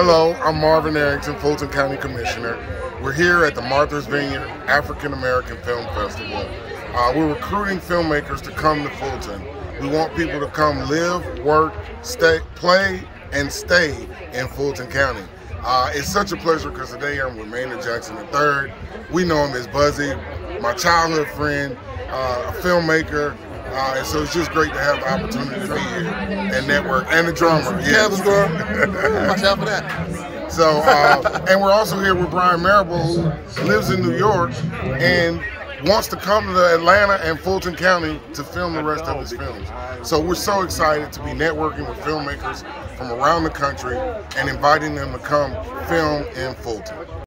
Hello, I'm Marvin Arrington, Fulton County Commissioner. We're here at the Martha's Vineyard African American Film Festival. Uh, we're recruiting filmmakers to come to Fulton. We want people to come live, work, stay, play, and stay in Fulton County. Uh, it's such a pleasure because today I'm with Maynard Jackson III. We know him as Buzzy, my childhood friend, uh, a filmmaker, uh, and so it's just great to have the opportunity to be here and network and the drummer. Yeah, the drummer. Watch out for that. So, uh, and we're also here with Ryan Marable, who lives in New York and wants to come to Atlanta and Fulton County to film the rest of his films. So we're so excited to be networking with filmmakers from around the country and inviting them to come film in Fulton.